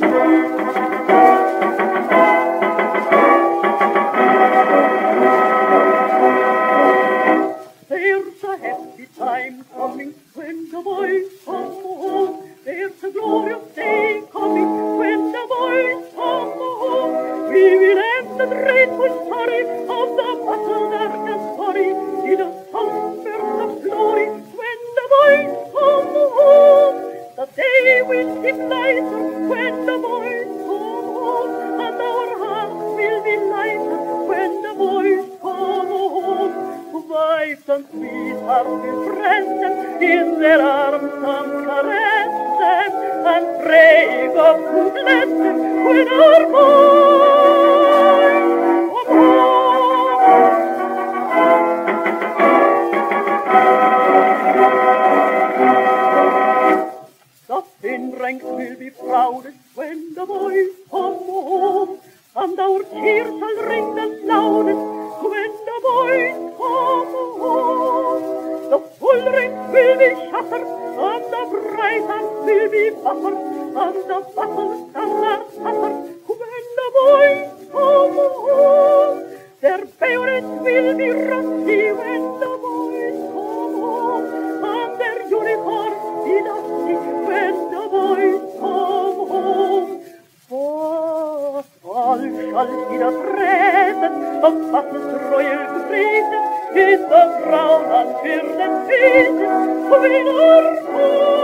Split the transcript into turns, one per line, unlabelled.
There's a happy time coming when the boys come home. There's a glorious day when the boys come home, and our thin ranks will be proudest when the boys come home, and our cheers shall ring the loudest when the boys come home. The full ranks will be shattered, and the bright will be battered, and the battle standards tattered when the boys come home. Their bayonets will be rusty when the bald wieder fressen, auf Waffen Reuel griechen, ist das Raun an für den Fiesen, um ihn